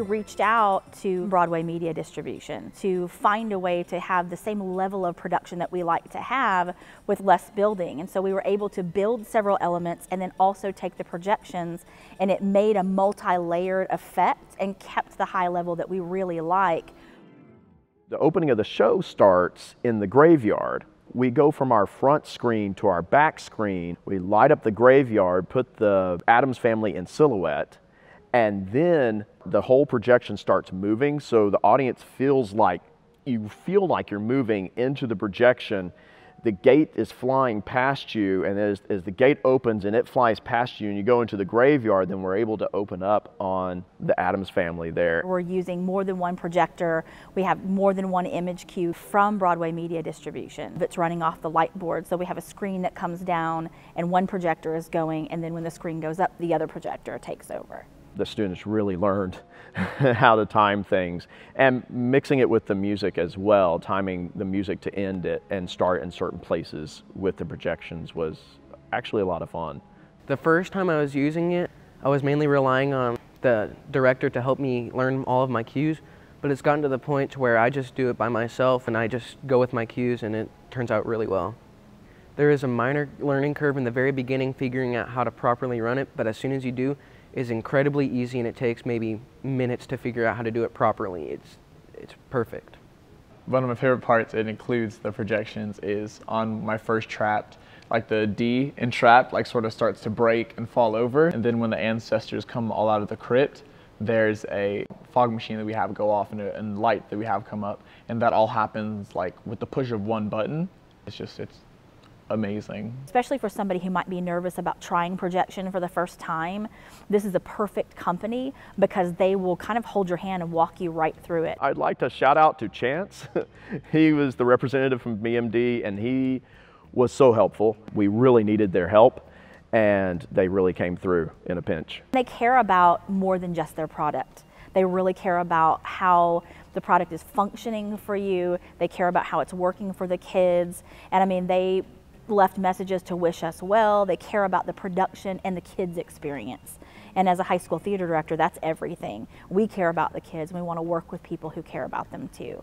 reached out to Broadway Media Distribution to find a way to have the same level of production that we like to have with less building. And so we were able to build several elements and then also take the projections and it made a multi-layered effect and kept the high level that we really like. The opening of the show starts in the graveyard we go from our front screen to our back screen. We light up the graveyard, put the Addams family in silhouette, and then the whole projection starts moving. So the audience feels like you feel like you're moving into the projection the gate is flying past you, and as, as the gate opens and it flies past you, and you go into the graveyard, then we're able to open up on the addams family there. We're using more than one projector. We have more than one image cue from Broadway Media Distribution that's running off the light board. So we have a screen that comes down, and one projector is going, and then when the screen goes up, the other projector takes over the students really learned how to time things and mixing it with the music as well, timing the music to end it and start in certain places with the projections was actually a lot of fun. The first time I was using it, I was mainly relying on the director to help me learn all of my cues, but it's gotten to the point where I just do it by myself and I just go with my cues and it turns out really well. There is a minor learning curve in the very beginning figuring out how to properly run it, but as soon as you do, is incredibly easy and it takes maybe minutes to figure out how to do it properly. It's, it's perfect. One of my favorite parts, it includes the projections, is on my first trapped, like the D in trapped, like sort of starts to break and fall over. And then when the ancestors come all out of the crypt, there's a fog machine that we have go off and, and light that we have come up. And that all happens like with the push of one button. It's just, it's amazing. Especially for somebody who might be nervous about trying projection for the first time, this is a perfect company because they will kind of hold your hand and walk you right through it. I'd like to shout out to Chance. he was the representative from BMD and he was so helpful. We really needed their help and they really came through in a pinch. They care about more than just their product. They really care about how the product is functioning for you. They care about how it's working for the kids. And I mean, they left messages to wish us well. They care about the production and the kids' experience. And as a high school theater director, that's everything. We care about the kids. We want to work with people who care about them too.